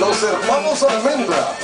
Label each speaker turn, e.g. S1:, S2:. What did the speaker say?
S1: Los hermanos Almendra.